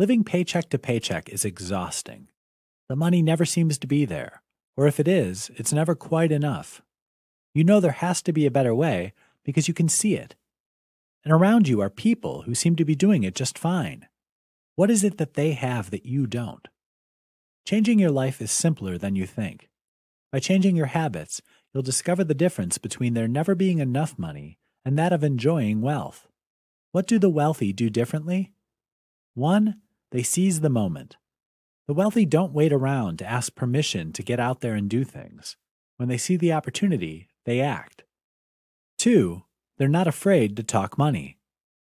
Living paycheck to paycheck is exhausting. The money never seems to be there, or if it is, it's never quite enough. You know there has to be a better way because you can see it. And around you are people who seem to be doing it just fine. What is it that they have that you don't? Changing your life is simpler than you think. By changing your habits, you'll discover the difference between there never being enough money and that of enjoying wealth. What do the wealthy do differently? 1. They seize the moment. The wealthy don't wait around to ask permission to get out there and do things. When they see the opportunity, they act. 2. They're not afraid to talk money.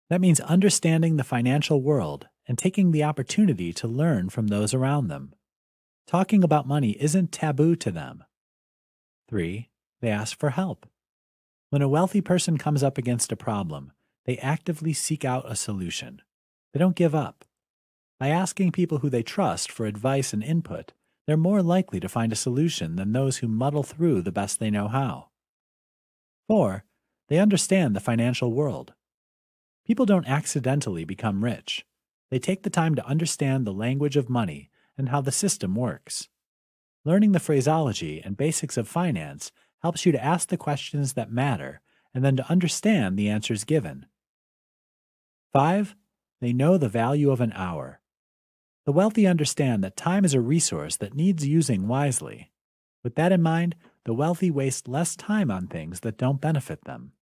That means understanding the financial world and taking the opportunity to learn from those around them. Talking about money isn't taboo to them. 3. They ask for help. When a wealthy person comes up against a problem, they actively seek out a solution. They don't give up. By asking people who they trust for advice and input, they're more likely to find a solution than those who muddle through the best they know how. 4. They understand the financial world. People don't accidentally become rich. They take the time to understand the language of money and how the system works. Learning the phraseology and basics of finance helps you to ask the questions that matter and then to understand the answers given. 5. They know the value of an hour. The wealthy understand that time is a resource that needs using wisely. With that in mind, the wealthy waste less time on things that don't benefit them.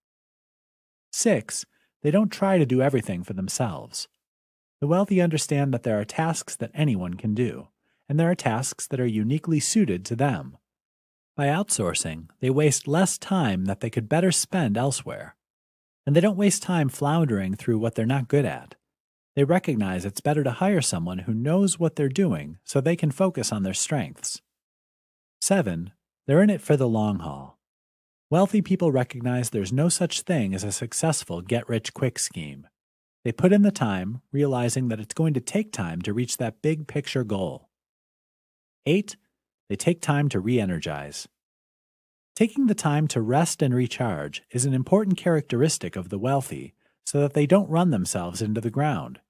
6. They don't try to do everything for themselves. The wealthy understand that there are tasks that anyone can do, and there are tasks that are uniquely suited to them. By outsourcing, they waste less time that they could better spend elsewhere. And they don't waste time floundering through what they're not good at. They recognize it's better to hire someone who knows what they're doing so they can focus on their strengths. 7. They're in it for the long haul. Wealthy people recognize there's no such thing as a successful get rich quick scheme. They put in the time, realizing that it's going to take time to reach that big picture goal. 8. They take time to re energize. Taking the time to rest and recharge is an important characteristic of the wealthy so that they don't run themselves into the ground.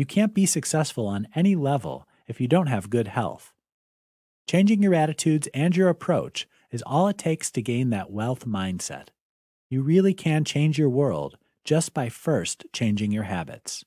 You can't be successful on any level if you don't have good health. Changing your attitudes and your approach is all it takes to gain that wealth mindset. You really can change your world just by first changing your habits.